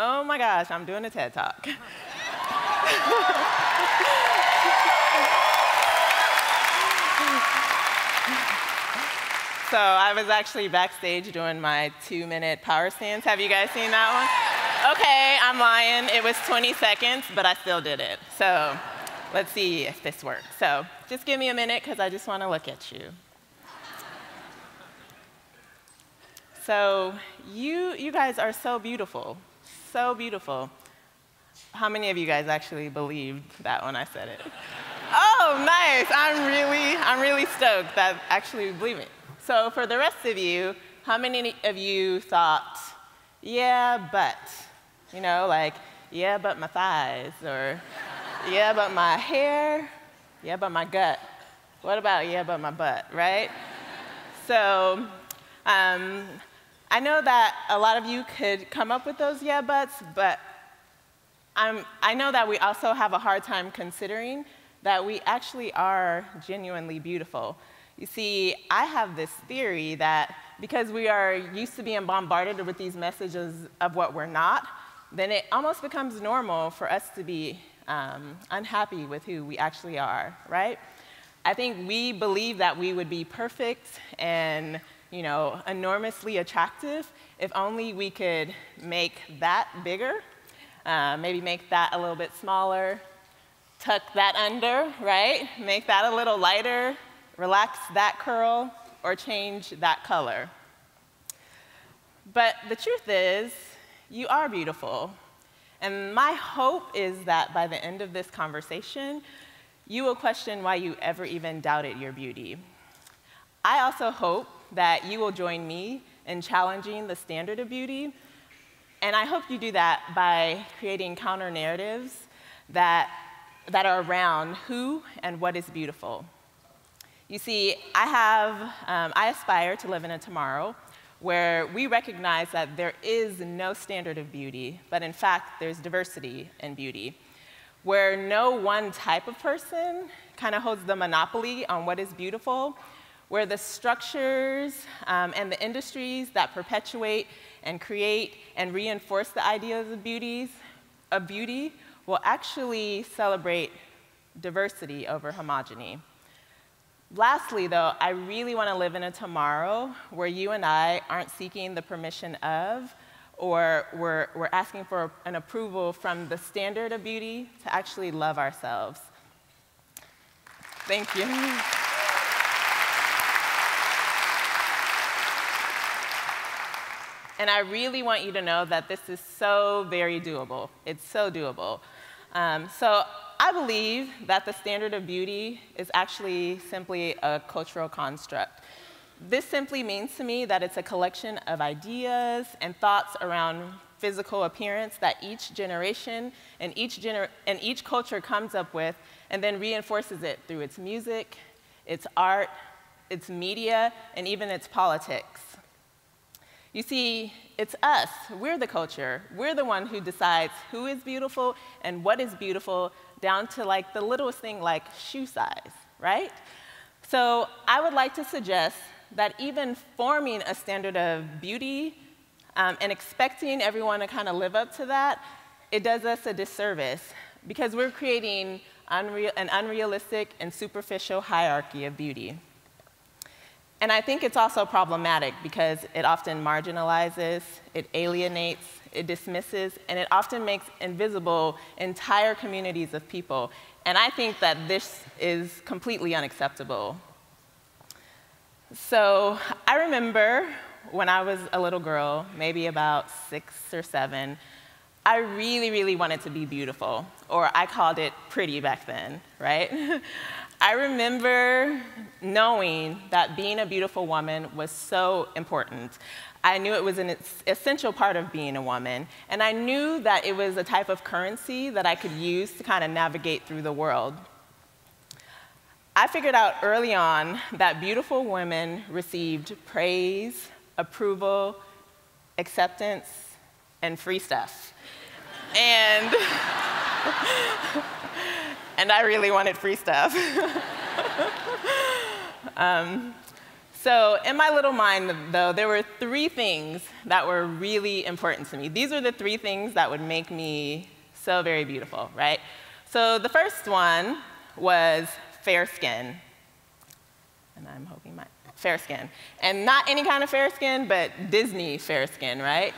oh my gosh, I'm doing a TED Talk. So I was actually backstage doing my two minute power stance. Have you guys seen that one? Okay, I'm lying. It was 20 seconds, but I still did it. So let's see if this works. So just give me a minute because I just want to look at you. So you, you guys are so beautiful, so beautiful. How many of you guys actually believed that when I said it? Oh, nice. I'm really, I'm really stoked that actually believe it. So for the rest of you, how many of you thought, yeah, but, you know, like, yeah, but my thighs, or yeah, but my hair, yeah, but my gut. What about yeah, but my butt, right? so um, I know that a lot of you could come up with those yeah buts, but I'm, I know that we also have a hard time considering that we actually are genuinely beautiful. You see, I have this theory that because we are used to being bombarded with these messages of what we're not, then it almost becomes normal for us to be um, unhappy with who we actually are, right? I think we believe that we would be perfect and you know, enormously attractive if only we could make that bigger, uh, maybe make that a little bit smaller, tuck that under, right? Make that a little lighter, relax that curl, or change that color. But the truth is, you are beautiful. And my hope is that by the end of this conversation, you will question why you ever even doubted your beauty. I also hope that you will join me in challenging the standard of beauty. And I hope you do that by creating counter narratives that, that are around who and what is beautiful. You see, I have, um, I aspire to live in a tomorrow where we recognize that there is no standard of beauty, but in fact, there's diversity in beauty, where no one type of person kind of holds the monopoly on what is beautiful, where the structures um, and the industries that perpetuate and create and reinforce the ideas of beauties of beauty will actually celebrate diversity over homogeny. Lastly, though, I really want to live in a tomorrow where you and I aren't seeking the permission of or we're, we're asking for an approval from the standard of beauty to actually love ourselves. Thank you. And I really want you to know that this is so very doable. It's so doable. Um, so I believe that the standard of beauty is actually simply a cultural construct. This simply means to me that it's a collection of ideas and thoughts around physical appearance that each generation and each, gener and each culture comes up with and then reinforces it through its music, its art, its media, and even its politics. You see, it's us, we're the culture. We're the one who decides who is beautiful and what is beautiful down to like the littlest thing like shoe size, right? So I would like to suggest that even forming a standard of beauty um, and expecting everyone to kind of live up to that, it does us a disservice because we're creating unreal, an unrealistic and superficial hierarchy of beauty. And I think it's also problematic because it often marginalizes, it alienates, it dismisses, and it often makes invisible entire communities of people. And I think that this is completely unacceptable. So I remember when I was a little girl, maybe about six or seven, I really, really wanted to be beautiful, or I called it pretty back then, right? I remember knowing that being a beautiful woman was so important. I knew it was an essential part of being a woman, and I knew that it was a type of currency that I could use to kind of navigate through the world. I figured out early on that beautiful women received praise, approval, acceptance, and free stuff. And and I really wanted free stuff. um, So, in my little mind, though, there were three things that were really important to me. These were the three things that would make me so very beautiful, right? So, the first one was fair skin. And I'm hoping my fair skin. And not any kind of fair skin, but Disney fair skin, right?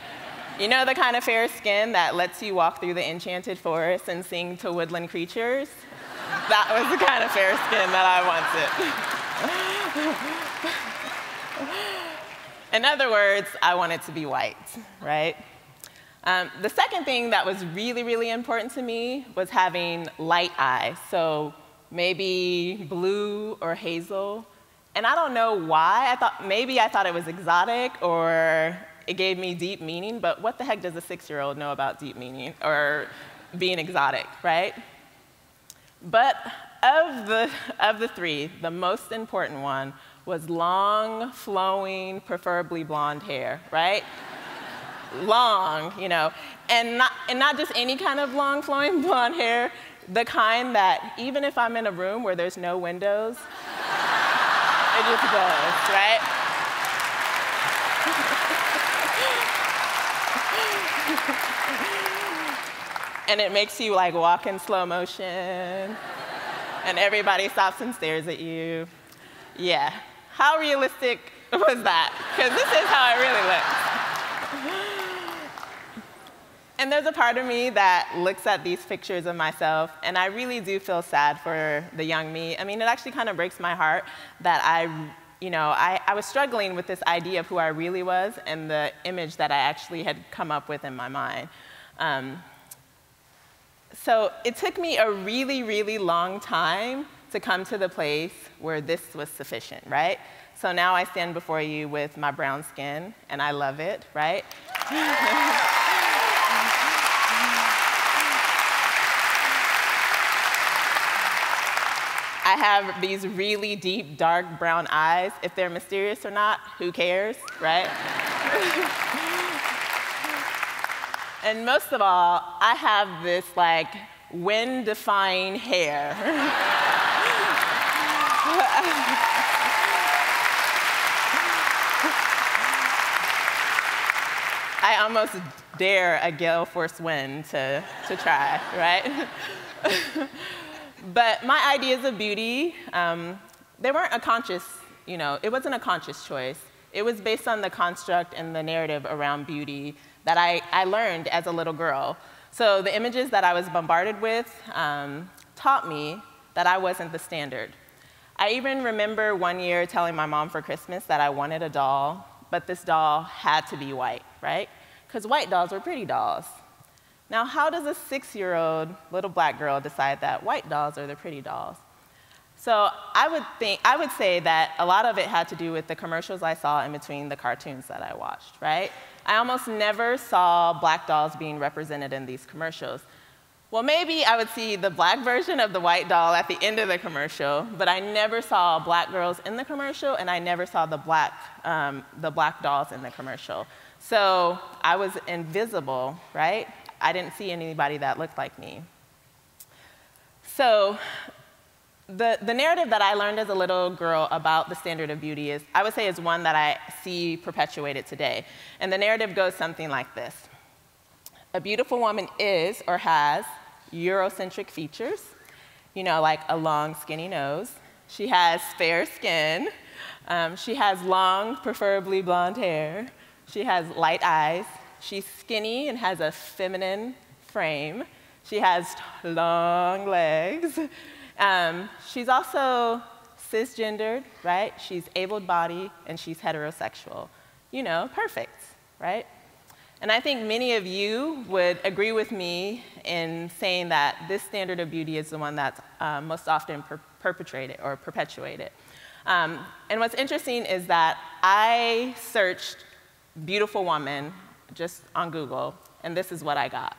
You know the kind of fair skin that lets you walk through the enchanted forest and sing to woodland creatures? That was the kind of fair skin that I wanted. In other words, I wanted to be white, right? Um, the second thing that was really, really important to me was having light eyes. So maybe blue or hazel. And I don't know why. I thought maybe I thought it was exotic or it gave me deep meaning, but what the heck does a six year old know about deep meaning or being exotic, right? But of the, of the three, the most important one was long, flowing, preferably blonde hair, right? long, you know, and not, and not just any kind of long, flowing blonde hair, the kind that even if I'm in a room where there's no windows, it just goes, right? And it makes you like walk in slow motion, and everybody stops and stares at you. Yeah, how realistic was that? Because this is how it really looks. and there's a part of me that looks at these pictures of myself, and I really do feel sad for the young me. I mean, it actually kind of breaks my heart that I, you know, I, I was struggling with this idea of who I really was and the image that I actually had come up with in my mind. Um, so it took me a really, really long time to come to the place where this was sufficient, right? So now I stand before you with my brown skin, and I love it, right? I have these really deep, dark brown eyes. If they're mysterious or not, who cares, right? and most of all, I have this like wind defying hair. I almost dare a gale force wind to, to try, right? but my ideas of beauty, um, they weren't a conscious, you know, it wasn't a conscious choice. It was based on the construct and the narrative around beauty that I, I learned as a little girl. So the images that I was bombarded with um, taught me that I wasn't the standard. I even remember one year telling my mom for Christmas that I wanted a doll, but this doll had to be white, right? Because white dolls were pretty dolls. Now, how does a six year old little black girl decide that white dolls are the pretty dolls? So I would, think, I would say that a lot of it had to do with the commercials I saw in between the cartoons that I watched, right? I almost never saw black dolls being represented in these commercials. Well, maybe I would see the black version of the white doll at the end of the commercial, but I never saw black girls in the commercial, and I never saw the black, um, the black dolls in the commercial. So I was invisible, right? I didn't see anybody that looked like me. So the, the narrative that I learned as a little girl about the standard of beauty is, I would say, is one that I see perpetuated today. And the narrative goes something like this. A beautiful woman is or has Eurocentric features, you know, like a long, skinny nose. She has fair skin. Um, she has long, preferably blonde hair. She has light eyes. She's skinny and has a feminine frame. She has long legs. Um, she's also cisgendered, right? She's able bodied and she's heterosexual. You know, perfect, right? And I think many of you would agree with me in saying that this standard of beauty is the one that's uh, most often per perpetrated or perpetuated. Um, and what's interesting is that I searched beautiful woman just on Google, and this is what I got.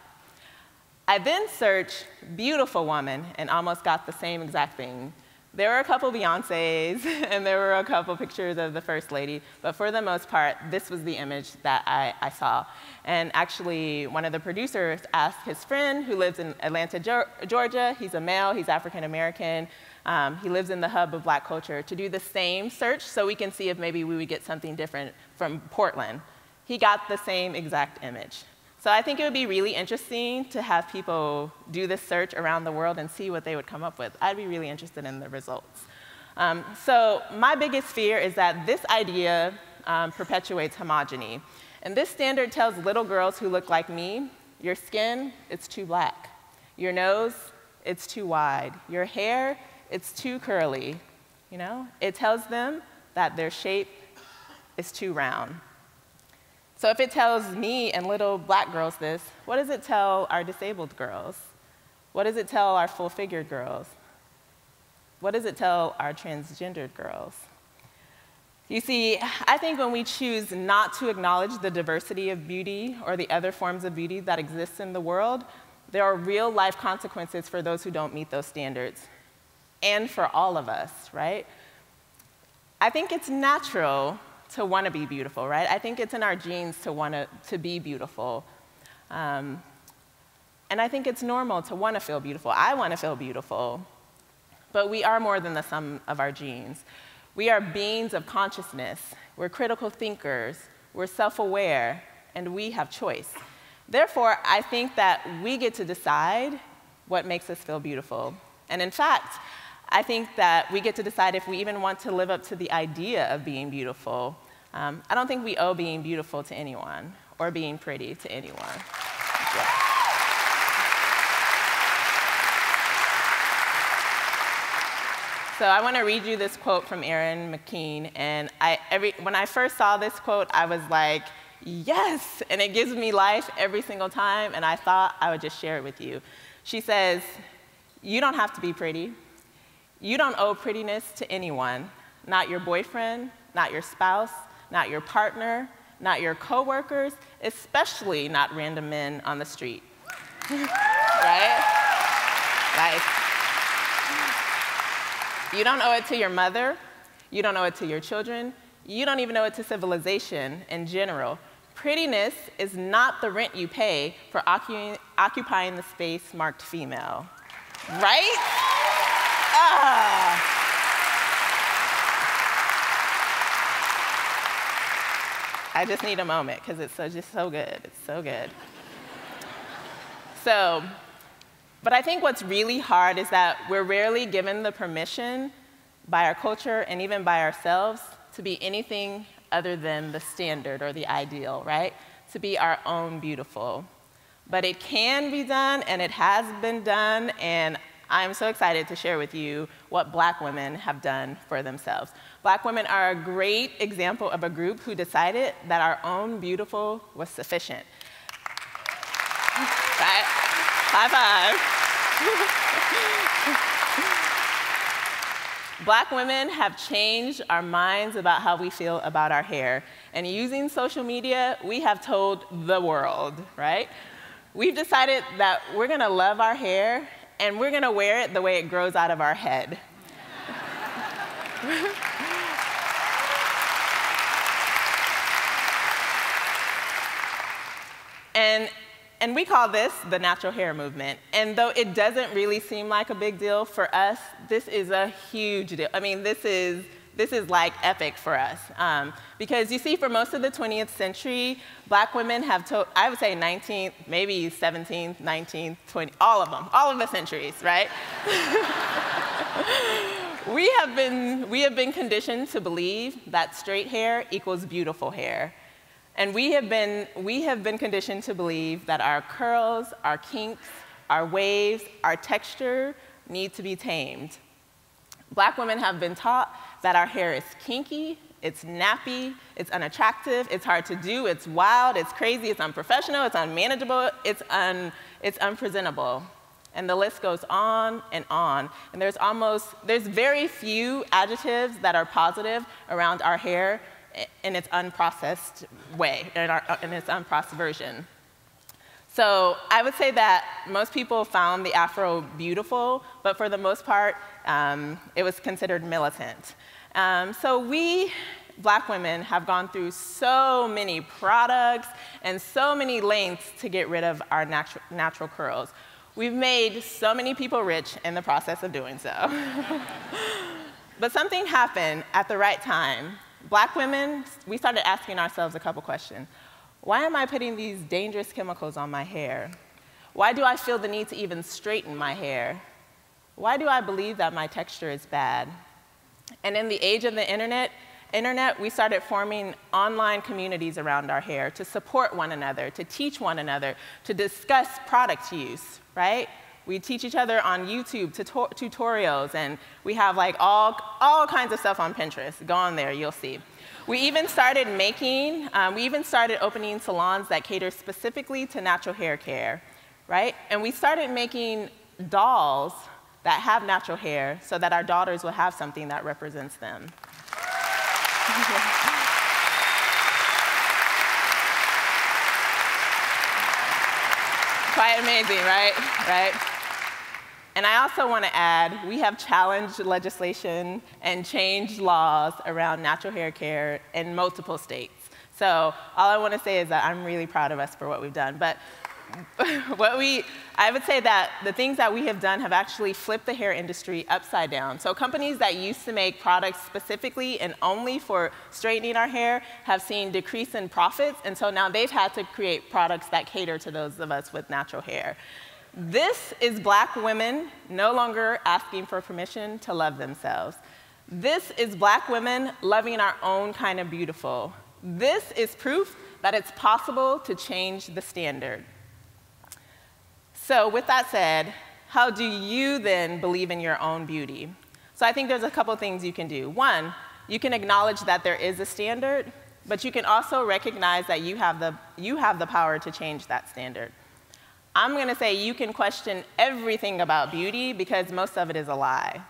I then searched beautiful woman and almost got the same exact thing, There were a couple Beyoncés and there were a couple pictures of the First Lady, but for the most part, this was the image that I, I saw. And actually, one of the producers asked his friend who lives in Atlanta, Georgia, he's a male, he's African American, um, he lives in the hub of black culture, to do the same search so we can see if maybe we would get something different from Portland. He got the same exact image. So I think it would be really interesting to have people do this search around the world and see what they would come up with. I'd be really interested in the results. Um, so my biggest fear is that this idea um, perpetuates homogeny. And this standard tells little girls who look like me, your skin, it's too black. Your nose, it's too wide. Your hair, it's too curly. You know, it tells them that their shape is too round. So if it tells me and little black girls this, what does it tell our disabled girls? What does it tell our full figured girls? What does it tell our transgendered girls? You see, I think when we choose not to acknowledge the diversity of beauty or the other forms of beauty that exist in the world, there are real life consequences for those who don't meet those standards, and for all of us, right? I think it's natural to want to be beautiful, right? I think it's in our genes to want to, to be beautiful. Um, and I think it's normal to want to feel beautiful. I want to feel beautiful. But we are more than the sum of our genes. We are beings of consciousness. We're critical thinkers. We're self aware. And we have choice. Therefore, I think that we get to decide what makes us feel beautiful. And in fact, I think that we get to decide if we even want to live up to the idea of being beautiful. Um, I don't think we owe being beautiful to anyone or being pretty to anyone. Yeah. So I want to read you this quote from Erin McKean. And I, every, when I first saw this quote, I was like, yes, and it gives me life every single time. And I thought I would just share it with you. She says, you don't have to be pretty. You don't owe prettiness to anyone, not your boyfriend, not your spouse, not your partner, not your coworkers, especially not random men on the street. right? Like, you don't owe it to your mother, you don't owe it to your children, you don't even owe it to civilization in general. Prettiness is not the rent you pay for occu occupying the space marked female. Right? Ah. I just need a moment because it's so, just so good. It's so good. so, but I think what's really hard is that we're rarely given the permission by our culture and even by ourselves to be anything other than the standard or the ideal, right? To be our own beautiful. But it can be done and it has been done, and I'm so excited to share with you what black women have done for themselves. Black women are a great example of a group who decided that our own beautiful was sufficient. right? High five. Black women have changed our minds about how we feel about our hair. And using social media, we have told the world, right? We've decided that we're gonna love our hair and we're gonna wear it the way it grows out of our head. and, and we call this the natural hair movement. And though it doesn't really seem like a big deal for us, this is a huge deal. I mean, this is this is like epic for us. Um, because you see, for most of the 20th century, black women have, to, I would say 19th, maybe 17th, 19th, 20th, all of them, all of the centuries, right? we, have been, we have been conditioned to believe that straight hair equals beautiful hair. And we have, been, we have been conditioned to believe that our curls, our kinks, our waves, our texture need to be tamed. Black women have been taught that our hair is kinky, it's nappy, it's unattractive, it's hard to do, it's wild, it's crazy, it's unprofessional, it's unmanageable, it's, un, it's unpresentable. And the list goes on and on. And there's almost, there's very few adjectives that are positive around our hair in its unprocessed way, in, our, in its unprocessed version. So I would say that most people found the afro beautiful, but for the most part, um, it was considered militant. Um, so we, black women, have gone through so many products and so many lengths to get rid of our natu natural curls. We've made so many people rich in the process of doing so. but something happened at the right time. Black women, we started asking ourselves a couple questions. Why am I putting these dangerous chemicals on my hair? Why do I feel the need to even straighten my hair? Why do I believe that my texture is bad? And in the age of the internet, internet, we started forming online communities around our hair to support one another, to teach one another, to discuss product use, right? We teach each other on YouTube tutorials, and we have like all, all kinds of stuff on Pinterest. Go on there, you'll see. We even started making, um, we even started opening salons that cater specifically to natural hair care, right? And we started making dolls that have natural hair so that our daughters will have something that represents them. Quite amazing, right? Right? And I also want to add, we have challenged legislation and changed laws around natural hair care in multiple states. So all I want to say is that I'm really proud of us for what we've done. But what we, I would say that the things that we have done have actually flipped the hair industry upside down. So companies that used to make products specifically and only for straightening our hair have seen decrease in profits, and so now they've had to create products that cater to those of us with natural hair. This is black women no longer asking for permission to love themselves. This is black women loving our own kind of beautiful. This is proof that it's possible to change the standard. So with that said, how do you then believe in your own beauty? So I think there's a couple things you can do. One, you can acknowledge that there is a standard, but you can also recognize that you have the, you have the power to change that standard. I'm going to say you can question everything about beauty because most of it is a lie.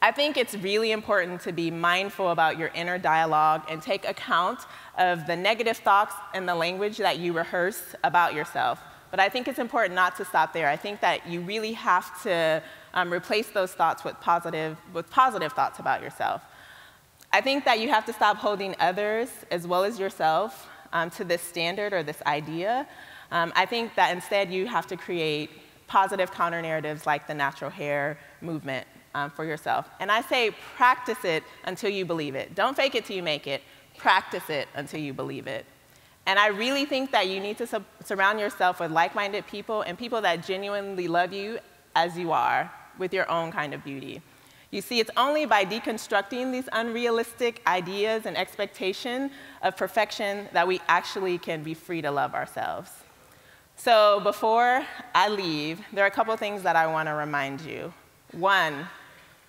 I think it's really important to be mindful about your inner dialogue and take account of the negative thoughts and the language that you rehearse about yourself. But I think it's important not to stop there. I think that you really have to um, replace those thoughts with positive, with positive thoughts about yourself. I think that you have to stop holding others as well as yourself um, to this standard or this idea um, I think that instead you have to create positive counter narratives like the natural hair movement um, for yourself. And I say practice it until you believe it. Don't fake it till you make it. Practice it until you believe it. And I really think that you need to su surround yourself with like minded people and people that genuinely love you as you are with your own kind of beauty. You see, it's only by deconstructing these unrealistic ideas and expectation of perfection that we actually can be free to love ourselves. So before I leave, there are a couple things that I want to remind you. One,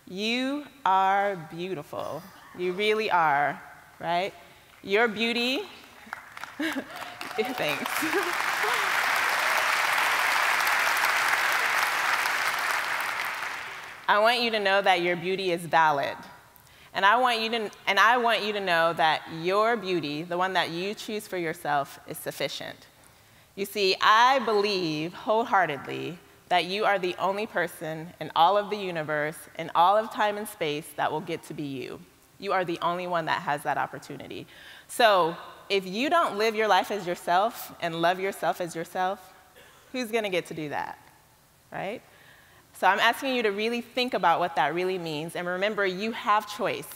you are beautiful. You really are, right? Your beauty, thanks. I want you to know that your beauty is valid. And I want you to and I want you to know that your beauty, the one that you choose for yourself, is sufficient. You see, I believe wholeheartedly that you are the only person in all of the universe, in all of time and space, that will get to be you. You are the only one that has that opportunity. So if you don't live your life as yourself and love yourself as yourself, who's going to get to do that? Right? So I'm asking you to really think about what that really means. And remember, you have choice.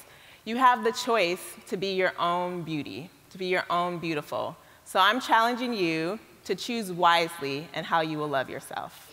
You have the choice to be your own beauty, to be your own beautiful. So I'm challenging you to choose wisely and how you will love yourself.